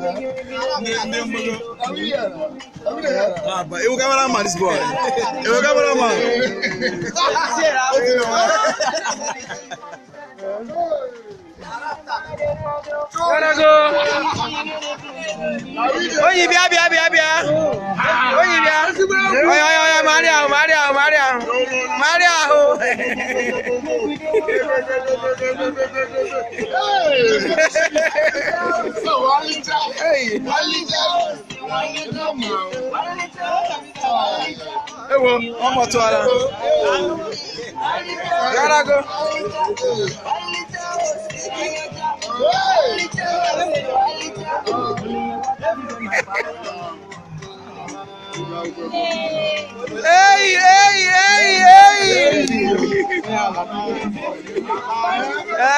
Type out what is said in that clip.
Ah, but ewu camera man this boy. Ewu camera man. Gotta go. Oyin bia bia bia bia. Oyin bia. Oya oya oya Maria o Maria o Maria o Maria o. Oh. Ewo, ọmọ tó ara. Yàrá go. Hey, hey, hey, hey!